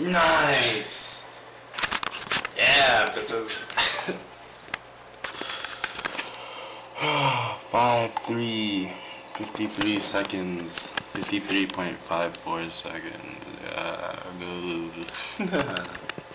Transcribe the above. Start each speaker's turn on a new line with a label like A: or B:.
A: Nice. Yeah, bitches.
B: Five, three, 53 seconds, 53.54 seconds. Yeah, good.